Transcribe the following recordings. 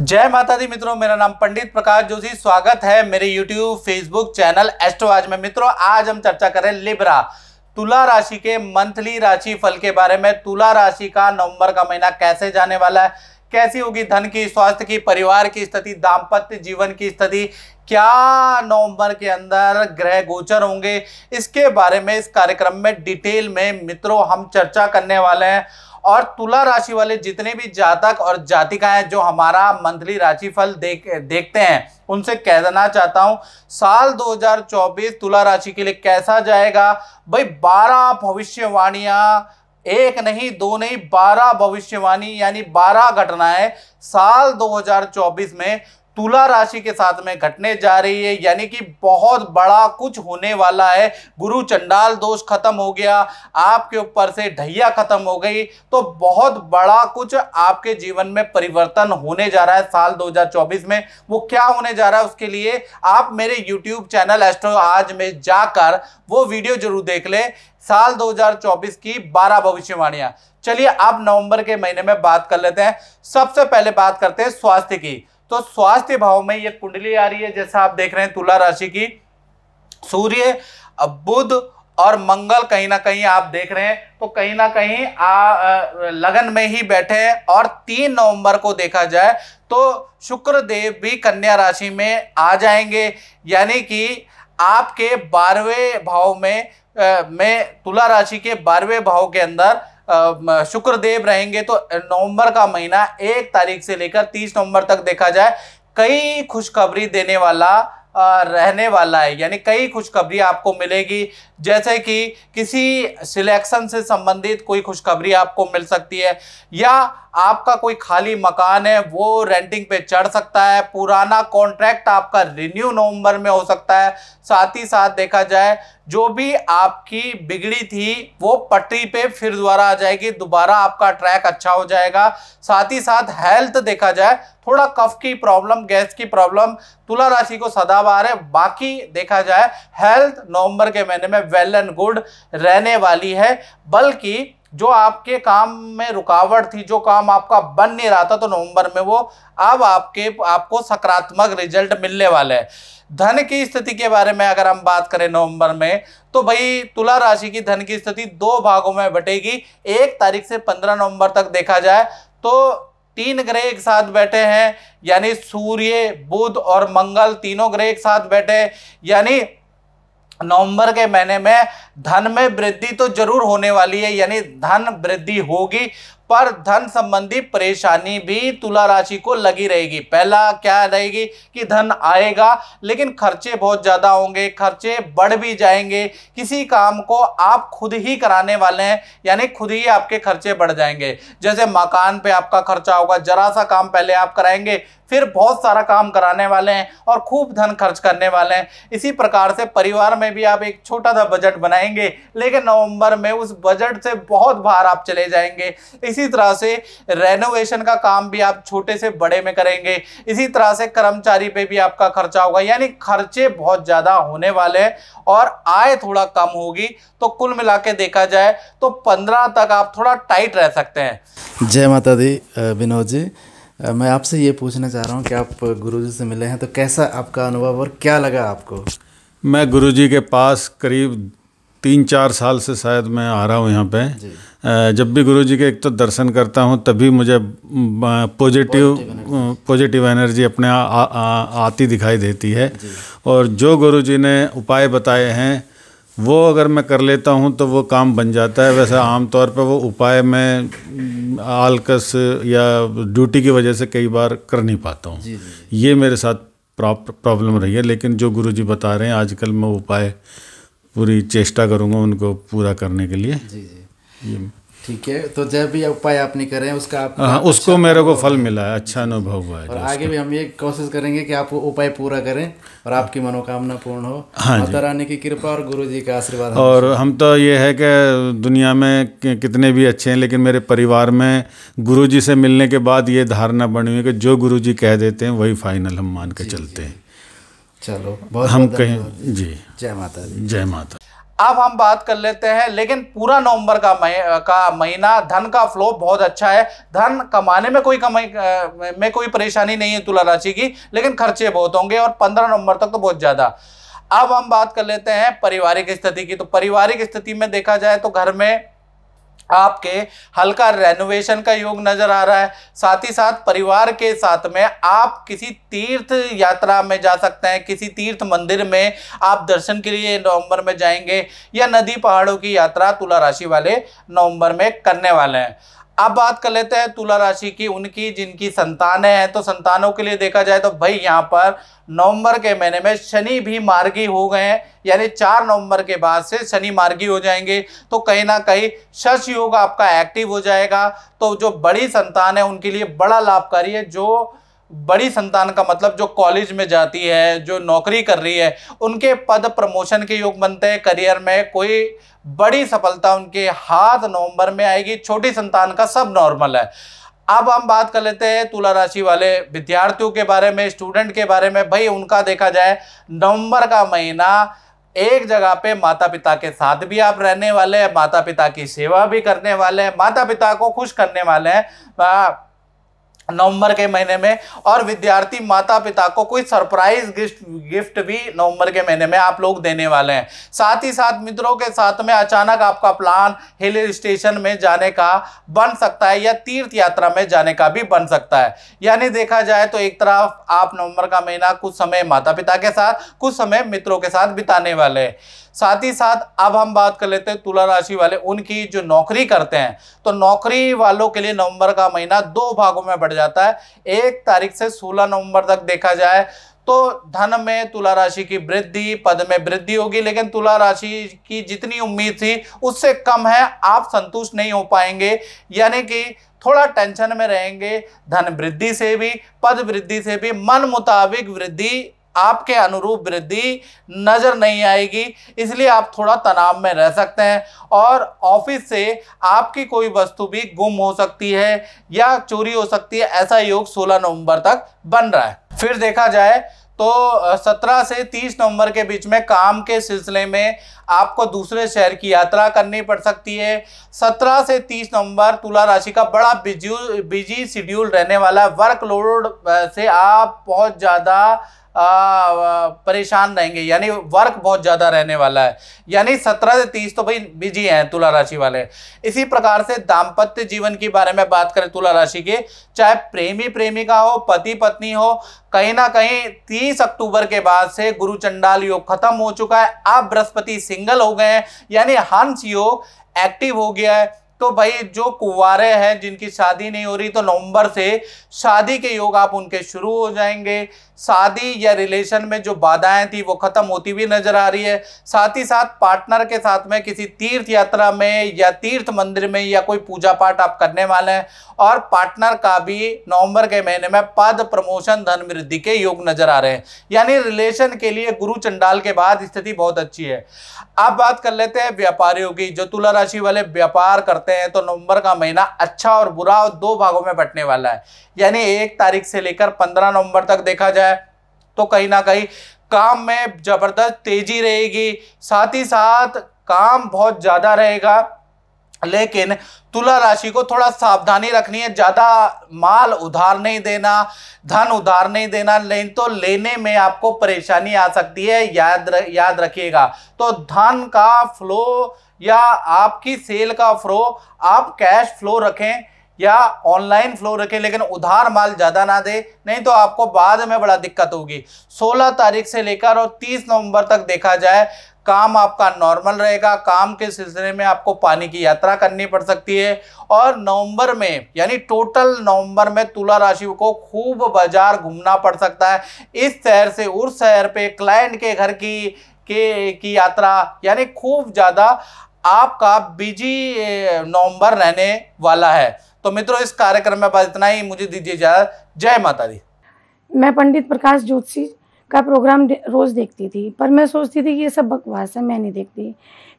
जय माता दी मित्रों, मेरा नाम पंडित प्रकाश जोशी, स्वागत है मेरे YouTube फेसबुक चैनल एस्ट्रो आज में। मित्रों, आज हम चर्चा करें लिब्रा तुला राशि के मंथली राशि फल के बारे में। तुला राशि का नवंबर का महीना कैसे जाने वाला है? कैसी होगी धन की, स्वास्थ्य की, परिवार की स्थिति, दाम्पत्य जीवन की स्थिति? क्या नवंबर के अंदर ग्रह गोचर होंगे? इसके बारे में इस कार्यक्रम में डिटेल में मित्रों हम चर्चा करने वाले हैं। और तुला राशि वाले जितने भी जातक और जातिकाएँ जो हमारा मंथली राशिफल देख, देखते हैं, उनसे कह देना चाहता हूँ, साल 2024 तुला राशि के लिए कैसा जाएगा? भाई 12 भविष्यवाणियाँ, एक नहीं, दो नहीं, बारह भविष्यवाणी, यानी बारह घटनाएँ साल 2024 में तुला राशि के साथ में घटने जा रही है, यानी कि बहुत बड़ा कुछ होने वाला है। गुरु चंडाल दोष खत्म हो गया, आपके ऊपर से ढैया खत्म हो गई तो बहुत बड़ा कुछ आपके जीवन में परिवर्तन होने जा रहा है साल 2024 में। वो क्या होने जा रहा है उसके लिए, आप मेरे यूट्यूब चैनल एस्ट्रो आज में जाकर वो वीडियो ज़रूर देख ले, साल 2024 की 12 भविष्यवाणियाँ। चलिए आप नवंबर के महीने में बात कर लेते हैं। सबसे पहले बात करते हैं स्वास्थ्य की। तो स्वास्थ्य भाव में ये कुंडली आ रही है जैसा आप देख रहे हैं तुला राशि की। सूर्य बुध और मंगल कहीं ना कहीं आप देख रहे हैं तो कहीं ना कहीं आ, लगन में ही बैठे हैं और तीन नवंबर को देखा जाए तो शुक्र देव भी कन्या राशि में आ जाएँगे। यानी कि आपके बारहवें भाव में आ, में तुला राशि के बारहवें भाव के अंदर शुक्र देव रहेंगे तो नवंबर का महीना एक तारीख से लेकर तीस नवंबर तक देखा जाए, कई खुशखबरी देने वाला रहने वाला है, यानी कई खुशखबरी आपको मिलेगी। जैसे कि किसी सिलेक्शन से संबंधित कोई खुशखबरी आपको मिल सकती है, या आपका कोई खाली मकान है, वो रेंटिंग पे चढ़ सकता है। पुराना कॉन्ट्रैक्ट आपका रिन्यू नवंबर में हो सकता है। साथ ही साथ देखा जाए, जो भी आपकी बिगड़ी थी, वो पटरी पे फिर दोबारा आ जाएगी। दोबारा आपका ट्रैक अच्छा हो जाएगा। साथ ही साथ हेल्थ देखा जाए, थोड़ा कफ की प्रॉब्लम गैस की प्रॉब्लम तुला राशि को सदाबार है। बाकी देखा जाए हेल्थ नवंबर के महीने में वेल एंड गुड रहने वाली है। बल्कि जो आपके काम में रुकावट थी, जो काम आपका बन नहीं रहा था तो नवंबर में वो अब आपके, आपको सकारात्मक रिज़ल्ट मिलने वाले हैं। धन की स्थिति के बारे में अगर हम बात करें नवंबर में तो भाई तुला राशि की धन की स्थिति दो भागों में बटेगी। एक तारीख से पंद्रह नवंबर तक देखा जाए तो तीन ग्रह एक साथ बैठे हैं, यानी सूर्य, बुध और मंगल तीनों ग्रह एक साथ बैठे यानी नवंबर के महीने में धन में वृद्धि तो ज़रूर होने वाली है, यानी धन वृद्धि होगी पर धन संबंधी परेशानी भी तुला राशि को लगी रहेगी। पहला क्या रहेगी कि धन आएगा, लेकिन खर्चे बहुत ज़्यादा होंगे, खर्चे बढ़ भी जाएँगे। किसी काम को आप खुद ही कराने वाले हैं, यानी खुद ही आपके खर्चे बढ़ जाएँगे। जैसे मकान पे आपका खर्चा होगा, जरा सा काम पहले आप कराएँगे, फिर बहुत सारा काम कराने वाले हैं और खूब धन खर्च करने वाले हैं। इसी प्रकार से परिवार में भी आप एक छोटा सा बजट बनाएँगे, लेकिन नवंबर में उस बजट से बहुत बाहर आप चले जाएँगे। इसी तरह से रेनोवेशन का काम भी आप छोटे से बड़े में करेंगे। इसी तरह से कर्मचारी पे भी आपका खर्चा होगा। यानी खर्चे बहुत ज़्यादा होने वाले हैं और आय थोड़ा कम होगी। तो कुल मिला देखा जाए तो पंद्रह तक आप थोड़ा टाइट रह सकते हैं। जय माता दी विनोद जी। मैं आपसे ये पूछना चाह रहा हूँ कि आप गुरुजी से मिले हैं तो कैसा आपका अनुभव और क्या लगा आपको? मैं गुरुजी के पास करीब तीन चार साल से शायद मैं आ रहा हूँ यहाँ पे। जब भी गुरुजी के एक तो दर्शन करता हूँ तभी मुझे पॉजिटिव पॉजिटिव एनर्जी अपने आ, आ, आ, आती दिखाई देती है। और जो गुरुजी ने उपाय बताए हैं वो अगर मैं कर लेता हूँ तो वो काम बन जाता है। वैसे आमतौर पर वो उपाय मैं आलकस या ड्यूटी की वजह से कई बार कर नहीं पाता हूँ। ये मेरे साथ प्रॉब्लम रही है लेकिन जो गुरुजी बता रहे हैं आजकल मैं उपाय पूरी चेष्टा करूँगा उनको पूरा करने के लिए। जी जी। ठीक है तो जब भी उपाय आप नहीं कर हैं उसका आप हाँ उसको अच्छा मेरे को फल मिला है अच्छा अनुभव हुआ है और आगे भी हम ये कोशिश करेंगे कि आप उपाय पूरा करें और आपकी मनोकामना पूर्ण हो। हाँ माता रानी की कृपा और गुरु जी का आशीर्वाद और हम तो ये है कि दुनिया में कितने भी अच्छे हैं लेकिन मेरे परिवार में गुरु जी से मिलने के बाद ये धारणा बनी हुई है कि जो गुरु जी कह देते हैं वही फाइनल हम मान के चलते हैं। चलो बहुत हम कहें जी। जय माता दी। जय माता अब हम बात कर लेते हैं लेकिन पूरा नवंबर का मही, का महीना धन का फ्लो बहुत अच्छा है। धन कमाने में कोई कमाई में कोई परेशानी नहीं है तुला राशि की लेकिन खर्चे बहुत होंगे और पंद्रह नवंबर तक तो बहुत ज़्यादा। अब हम बात कर लेते हैं पारिवारिक स्थिति की। तो पारिवारिक स्थिति में देखा जाए तो घर में आपके हल्का रेनोवेशन का योग नज़र आ रहा है। साथ ही साथ परिवार के साथ में आप किसी तीर्थ यात्रा में जा सकते हैं, किसी तीर्थ मंदिर में आप दर्शन के लिए नवंबर में जाएँगे या नदी पहाड़ों की यात्रा तुला राशि वाले नवंबर में करने वाले हैं। अब बात कर लेते हैं तुला राशि की, उनकी जिनकी संतानें हैं तो संतानों के लिए देखा जाए तो भाई यहाँ पर नवंबर के महीने में शनि भी मार्गी हो गए हैं, यानी चार नवंबर के बाद से शनि मार्गी हो जाएँगे तो कहीं ना कहीं शश योग आपका एक्टिव हो जाएगा तो जो बड़ी संतान है उनके लिए बड़ा लाभकारी है, जो बड़ी संतान का मतलब जो कॉलेज में जाती है, जो नौकरी कर रही है, उनके पद प्रमोशन के योग बनते हैं। करियर में कोई बड़ी सफलता उनके हाथ नवंबर में आएगी। छोटी संतान का सब नॉर्मल है। अब हम बात कर लेते हैं तुला राशि वाले विद्यार्थियों के बारे में स्टूडेंट के बारे में। भाई, उनका देखा जाए, नवंबर का महीना एक जगह पे माता पिता के साथ भी आप रहने वाले हैं माता पिता की सेवा भी करने वाले हैं माता पिता को खुश करने वाले हैं। नवंबर के महीने में और विद्यार्थी माता पिता को कोई सरप्राइज़ गिफ्ट गिफ्ट भी नवंबर के महीने में आप लोग देने वाले हैं। साथ ही साथ मित्रों के साथ में अचानक आपका प्लान हिल स्टेशन में जाने का बन सकता है या तीर्थ यात्रा में जाने का भी बन सकता है। यानी देखा जाए तो एक तरफ़ आप नवंबर का महीना कुछ समय माता पिता के साथ, कुछ समय मित्रों के साथ बिताने वाले हैं। साथ ही साथ अब हम बात कर लेते हैं तुला राशि वाले, उनकी जो नौकरी करते हैं तो नौकरी वालों के लिए नवंबर का महीना दो भागों में बढ़ जाता है। एक तारीख से सोलह नवंबर तक देखा जाए तो धन में तुला राशि की वृद्धि, पद में वृद्धि होगी, लेकिन तुला राशि की जितनी उम्मीद थी, उससे कम है, आप संतुष्ट नहीं हो पाएँगे, यानी कि थोड़ा टेंशन में रहेंगे, धन वृद्धि से भी, पद वृद्धि से भी, मन मुताबिक वृद्धि आपके अनुरूप वृद्धि नज़र नहीं आएगी, इसलिए आप थोड़ा तनाव में रह सकते हैं और ऑफ़िस से आपकी कोई वस्तु भी गुम हो सकती है या चोरी हो सकती है, ऐसा योग 16 नवंबर तक बन रहा है। फिर देखा जाए तो 17 से 30 नवंबर के बीच में काम के सिलसिले में आपको दूसरे शहर की यात्रा करनी पड़ सकती है। 17 से 30 नवंबर तुला राशि का बड़ा बिज़ी बिज़ी शेड्यूल रहने वाला है। वर्कलोड से आप बहुत ज़्यादा परेशान रहेंगे। यानी वर्क बहुत ज़्यादा रहने वाला है। यानी सत्रह से तीस तो भाई बिज़ी हैं तुला राशि वाले। इसी प्रकार से दाम्पत्य जीवन के बारे में बात करें तुला राशि के, चाहे प्रेमी प्रेमिका हो, पति पत्नी हो, कहीं ना कहीं तीस अक्टूबर के बाद से गुरु चंडाल योग खत्म हो चुका है। अब बृहस्पति सिंगल हो गए हैं, यानी हंस योग एक्टिव हो गया है। तो भाई जो कुंवारे हैं, जिनकी शादी नहीं हो रही तो नवंबर से शादी के योग आप उनके शुरू हो जाएँगे। शादी या रिलेशन में जो बाधाएँ थी वो खत्म होती हुई नज़र आ रही है। साथ ही साथ पार्टनर के साथ में किसी तीर्थ यात्रा में या तीर्थ मंदिर में या कोई पूजा पाठ आप करने वाले हैं और पार्टनर का भी नवंबर के महीने में पद प्रमोशन धन वृद्धि के योग नज़र आ रहे हैं। यानी रिलेशन के लिए गुरु चंडाल के बाद स्थिति बहुत अच्छी है। अब बात कर लेते हैं व्यापारियों की। जो तुला राशि वाले व्यापार करते हैं तो नवंबर का महीना अच्छा और बुरा और दो भागों में बटने वाला है। यानी एक तारीख से लेकर पंद्रह नवंबर तक देखा जाए तो कहीं ना कहीं काम में ज़बरदस्त तेज़ी रहेगी। साथ ही साथ काम बहुत ज़्यादा रहेगा लेकिन तुला राशि को थोड़ा सावधानी रखनी है। ज़्यादा माल उधार नहीं देना धन उधार नहीं देना नहीं तो लेने में आपको परेशानी आ सकती है याद र, याद रखिएगा। तो धन का फ्लो या आपकी सेल का फ्लो आप कैश फ्लो रखें या ऑनलाइन फ्लो रखें, लेकिन उधार माल ज़्यादा ना दे, नहीं तो आपको बाद में बड़ा दिक्कत होगी। 16 तारीख से लेकर और 30 नवंबर तक देखा जाए, काम आपका नॉर्मल रहेगा, काम के सिलसिले में आपको पानी की यात्रा करनी पड़ सकती है। और नवंबर में, यानी टोटल नवंबर में तुला राशि को खूब बाज़ार घूमना पड़ सकता है। इस शहर से उस शहर पे क्लाइंट के घर की, के, की यात्रा, यानी खूब ज़्यादा आपका बिज़ी नवंबर रहने वाला है। तो मित्रों, इस कार्यक्रम में बस इतना ही। मुझे दीजिए जय माता दी। मैं पंडित प्रकाश जोशी का प्रोग्राम रोज़ देखती थी, पर मैं सोचती थी कि ये सब बकवास है, मैं नहीं देखती।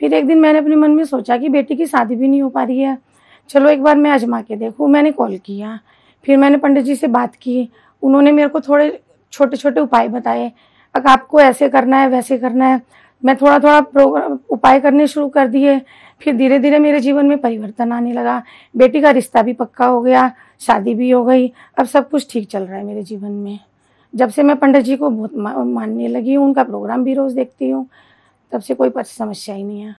फिर एक दिन मैंने अपने मन में सोचा कि बेटी की शादी भी नहीं हो पा रही है। चलो एक बार मैं आजमा के देखूँ। मैंने कॉल किया। फिर मैंने पंडित जी से बात की। उन्होंने मेरे को थोड़े छोटे छोटे उपाय बताए। अगर आपको ऐसे करना है, वैसे करना है। मैं थोड़ा थोड़ा प्रोग्राम उपाय करने शुरू कर दिए। फिर धीरे धीरे मेरे जीवन में परिवर्तन आने लगा। बेटी का रिश्ता भी पक्का हो गया, शादी भी हो गई। अब सब कुछ ठीक चल रहा है मेरे जीवन में। जब से मैं पंडित जी को बहुत मानने लगी हूँ, उनका प्रोग्राम भी रोज़ देखती हूँ, तब से कोई समस्या ही नहीं है।